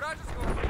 вражеского...